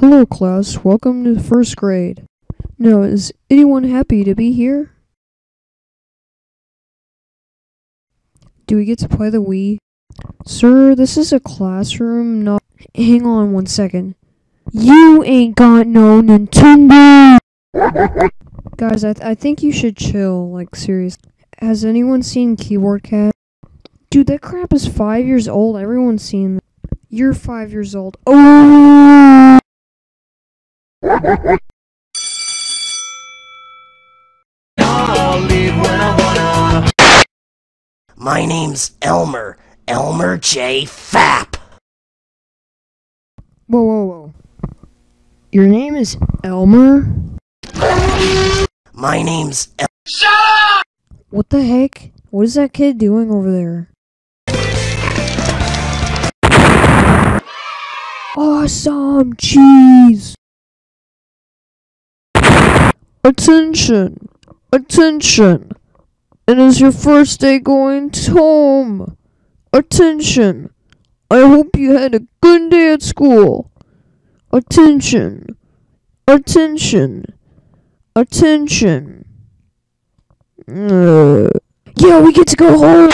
Hello, class. Welcome to first grade. Now, is anyone happy to be here? Do we get to play the Wii? Sir, this is a classroom, not. Hang on one second. You ain't got no Nintendo! Guys, I, th- I think you should chill, like, seriously. Has anyone seen Keyboard Cat? Dude, that crap is five years old. Everyone's seen that. You're five years old. Oh! My name's Elmer. Elmer J. Fap. Whoa, whoa, whoa. Your name is Elmer? My name's El- Shut up! What the heck? What is that kid doing over there? Awesome cheese! Attention! Attention! It is your first day going home! Attention! I hope you had a good day at school! Attention! Attention! Attention! Uh, yeah, we get to go home!